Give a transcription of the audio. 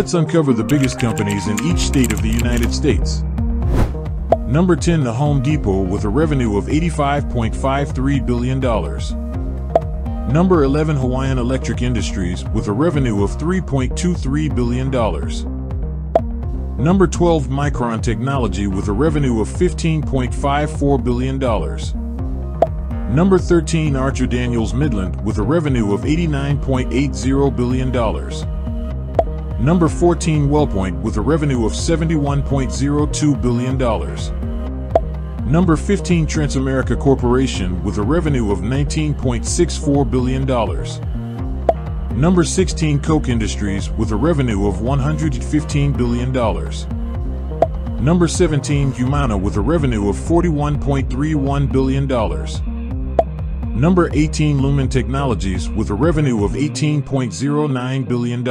Let's uncover the biggest companies in each state of the United States. Number 10 The Home Depot with a revenue of $85.53 billion. Number 11 Hawaiian Electric Industries with a revenue of $3.23 billion. Number 12 Micron Technology with a revenue of $15.54 billion. Number 13 Archer Daniels Midland with a revenue of $89.80 billion. Number 14 WellPoint with a revenue of $71.02 billion. Number 15 Transamerica Corporation with a revenue of $19.64 billion. Number 16 Koch Industries with a revenue of $115 billion. Number 17 Humana with a revenue of $41.31 billion. Number 18 Lumen Technologies with a revenue of $18.09 billion.